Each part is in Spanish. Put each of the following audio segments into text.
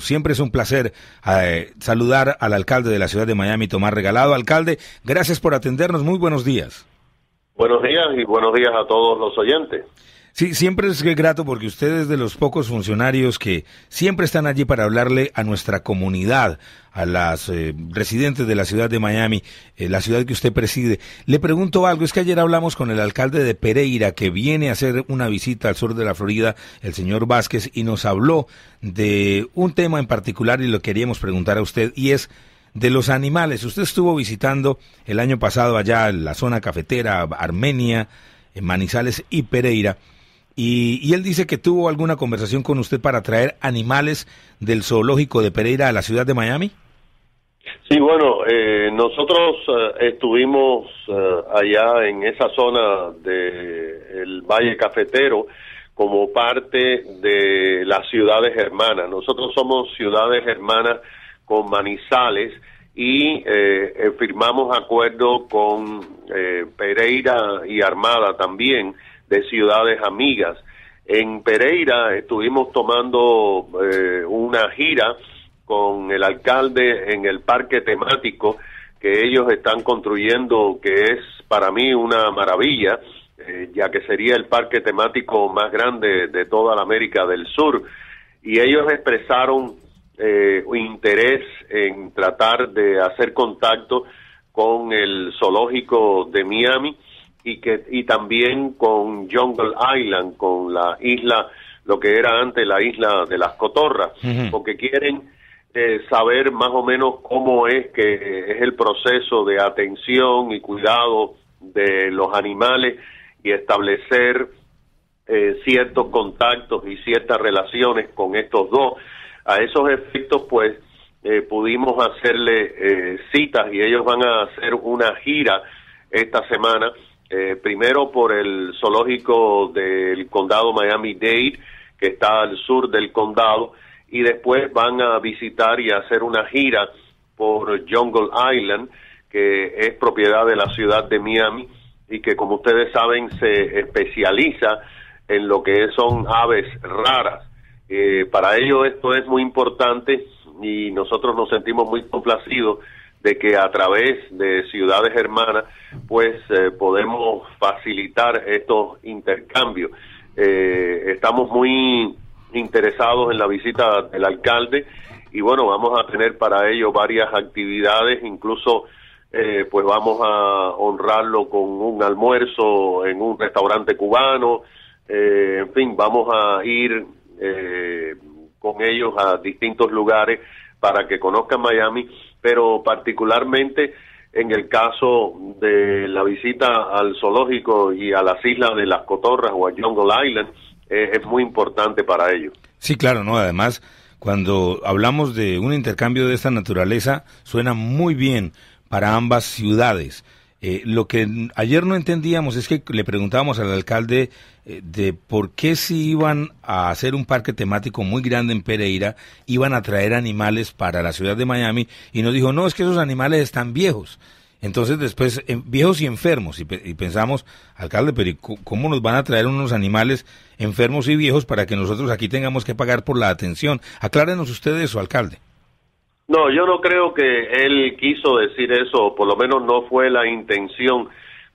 Siempre es un placer eh, saludar al alcalde de la ciudad de Miami, Tomás Regalado. Alcalde, gracias por atendernos. Muy buenos días. Buenos días y buenos días a todos los oyentes. Sí, siempre es grato porque usted es de los pocos funcionarios que siempre están allí para hablarle a nuestra comunidad, a las eh, residentes de la ciudad de Miami, eh, la ciudad que usted preside. Le pregunto algo, es que ayer hablamos con el alcalde de Pereira que viene a hacer una visita al sur de la Florida, el señor Vázquez, y nos habló de un tema en particular y lo queríamos preguntar a usted y es de los animales. Usted estuvo visitando el año pasado allá en la zona cafetera, Armenia, en Manizales y Pereira y, él dice que tuvo alguna conversación con usted para traer animales del zoológico de Pereira a la ciudad de Miami. Sí, bueno, eh, nosotros eh, estuvimos eh, allá en esa zona del Valle Cafetero como parte de las ciudades hermanas. Nosotros somos ciudades hermanas con Manizales y firmamos acuerdo con Pereira y Armada también de ciudades amigas. En Pereira estuvimos tomando eh, una gira con el alcalde en el parque temático que ellos están construyendo, que es para mí una maravilla, eh, ya que sería el parque temático más grande de toda la América del Sur. Y ellos expresaron eh, interés en tratar de hacer contacto con el zoológico de Miami y que y también con Jungle Island, con la isla, lo que era antes la isla de las cotorras, porque quieren eh, saber más o menos cómo es que es el proceso de atención y cuidado de los animales y establecer eh, ciertos contactos y ciertas relaciones con estos dos. A esos efectos, pues, eh, pudimos hacerle citas y ellos van a hacer una gira esta semana eh, primero por el zoológico del condado Miami-Dade, que está al sur del condado, y después van a visitar y hacer una gira por Jungle Island, que es propiedad de la ciudad de Miami y que como ustedes saben se especializa en lo que son aves raras. Eh, para ello esto es muy importante y nosotros nos sentimos muy complacidos de que a través de ciudades hermanas pues eh, podemos facilitar estos intercambios. Eh, estamos muy interesados en la visita del alcalde y bueno, vamos a tener para ello varias actividades, incluso eh, pues vamos a honrarlo con un almuerzo en un restaurante cubano, en fin, vamos a ir con ellos a distintos lugares para que conozcan Miami pero particularmente en el caso de la visita al zoológico y a las islas de las Cotorras o a Jungle Island, eh, es muy importante para ellos. Sí, claro, no, además cuando hablamos de un intercambio de esta naturaleza suena muy bien para ambas ciudades. Eh, lo que ayer no entendíamos es que le preguntábamos al alcalde eh, de por qué si iban a hacer un parque temático muy grande en Pereira, iban a traer animales para la ciudad de Miami y nos dijo, no, es que esos animales están viejos. Entonces después, viejos y enfermos, y, pensamos, alcalde, pero ¿cómo nos van a traer unos animales enfermos y viejos para que nosotros aquí tengamos que pagar por la atención? Aclárenos ustedes eso, alcalde. No, yo no creo que él quiso decir eso, por lo menos no fue la intención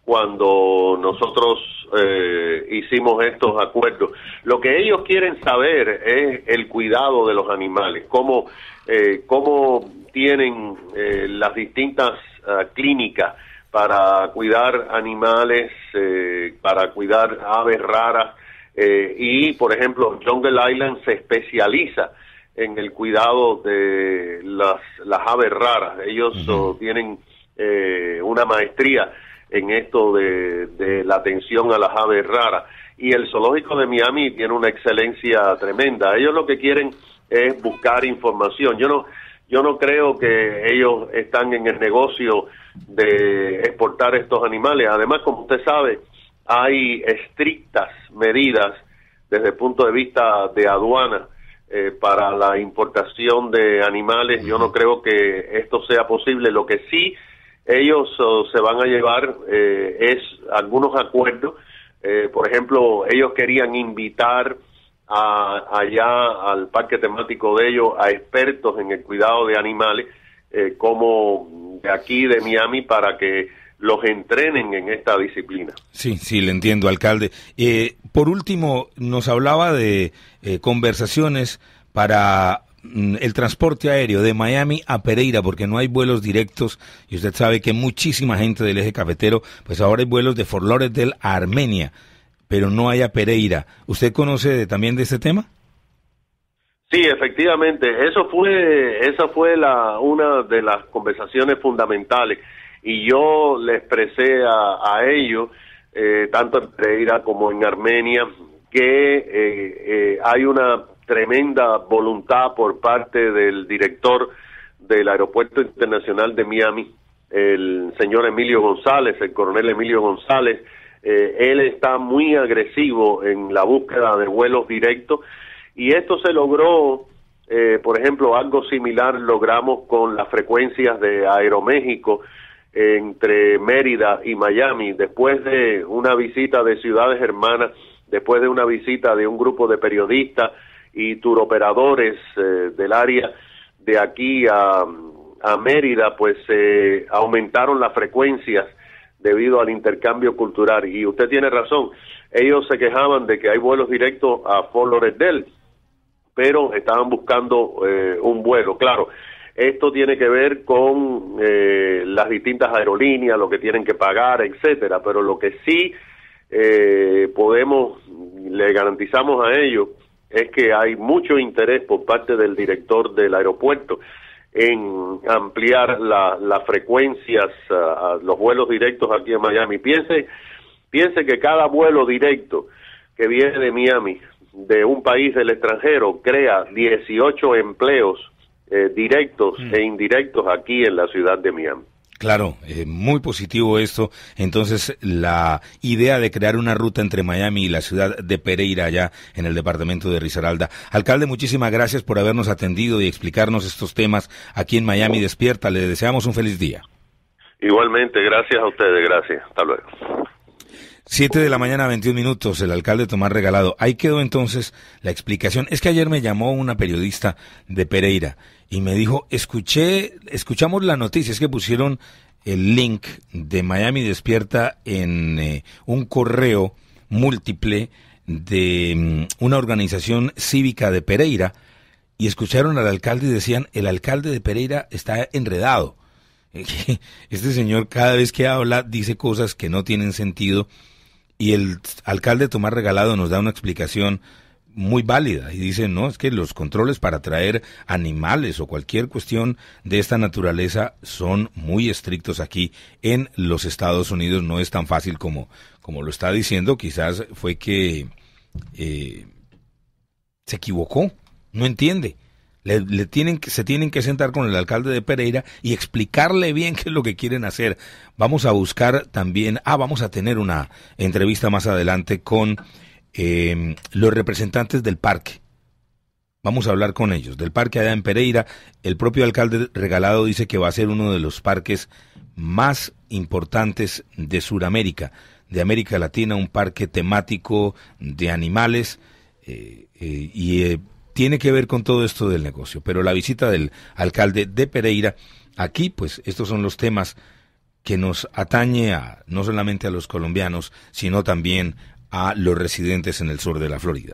cuando nosotros eh, hicimos estos acuerdos. Lo que ellos quieren saber es el cuidado de los animales, cómo, eh, cómo tienen eh, las distintas ah, clínicas para cuidar animales, para cuidar aves raras, y por ejemplo, Jungle Island se especializa en el cuidado de las, las aves raras. Ellos tienen eh, una maestría en esto de, de, la atención a las aves raras. Y el zoológico de Miami tiene una excelencia tremenda. Ellos lo que quieren es buscar información. Yo no, yo no creo que ellos están en el negocio de exportar estos animales. Además, como usted sabe, hay estrictas medidas desde el punto de vista de aduana eh, para la importación de animales. Yo no creo que esto sea posible. Lo que sí ellos oh, se van a llevar eh, es algunos acuerdos. Eh, por ejemplo, ellos querían invitar allá al parque temático de ellos a expertos en el cuidado de animales, eh, como de aquí de Miami, para que los entrenen en esta disciplina. Sí, sí, le entiendo, alcalde. Eh, por último, nos hablaba de eh, conversaciones para mm, el transporte aéreo de Miami a Pereira, porque no hay vuelos directos, y usted sabe que muchísima gente del eje cafetero, pues ahora hay vuelos de Fort Lauderdale a Armenia pero no haya Pereira. ¿Usted conoce también de este tema? Sí, efectivamente, eso fue esa fue la una de las conversaciones fundamentales y yo le expresé a, ellos eh, tanto en Pereira como en Armenia que eh, eh, hay una tremenda voluntad por parte del director del Aeropuerto Internacional de Miami, el señor Emilio González, el coronel Emilio González, eh, él está muy agresivo en la búsqueda de vuelos directos y esto se logró, eh, por ejemplo, algo similar logramos con las frecuencias de Aeroméxico entre Mérida y Miami, después de una visita de ciudades hermanas, después de una visita de un grupo de periodistas y turoperadores eh, del área de aquí a, Mérida, pues se aumentaron las frecuencias debido al intercambio cultural. Y usted tiene razón, ellos se quejaban de que hay vuelos directos a Fort Lauderdale, pero estaban buscando eh, un vuelo. Claro, esto tiene que ver con eh, las distintas aerolíneas, lo que tienen que pagar, etcétera, pero lo que sí eh, podemos, le garantizamos a ellos, es que hay mucho interés por parte del director del aeropuerto en ampliar las frecuencias, a los vuelos directos aquí en Miami. Piense, piense que cada vuelo directo que viene de Miami, de un país del extranjero, crea 18 empleos eh, directos mm. e indirectos aquí en la ciudad de Miami. Claro, eh, muy positivo esto. Entonces, la idea de crear una ruta entre Miami y la ciudad de Pereira, allá en el departamento de Risaralda. Alcalde, muchísimas gracias por habernos atendido y explicarnos estos temas aquí en Miami Despierta. Le deseamos un feliz día. Igualmente, gracias a ustedes, gracias. Hasta luego. Siete de la mañana, 21 minutos, el alcalde Tomás Regalado. Ahí quedó entonces la explicación. Es que ayer me llamó una periodista de Pereira y me dijo, escuché, escuchamos la noticia, es que pusieron el link de Miami Despierta en eh, un correo múltiple de mm, una organización cívica de Pereira y escucharon al alcalde y decían, el alcalde de Pereira está enredado. Este señor cada vez que habla dice cosas que no tienen sentido y el alcalde Tomás Regalado nos da una explicación muy válida y dice, no, es que los controles para traer animales o cualquier cuestión de esta naturaleza son muy estrictos aquí en los Estados Unidos. No es tan fácil como, como lo está diciendo. Quizás fue que eh, se equivocó, no entiende. Le, tienen que, se tienen que sentar con el alcalde de Pereira y explicarle bien qué es lo que quieren hacer. Vamos a buscar también, ah, vamos a tener una entrevista más adelante con eh, los representantes del parque. Vamos a hablar con ellos. Del parque allá en Pereira, el propio alcalde regalado dice que va a ser uno de los parques más importantes de Sudamérica, de América Latina, un parque temático de animales eh, eh, y eh, tiene que ver con todo esto del negocio. Pero la visita del alcalde de Pereira, aquí pues estos son los temas que nos atañe a no solamente a los colombianos, sino también a los residentes en el sur de la Florida.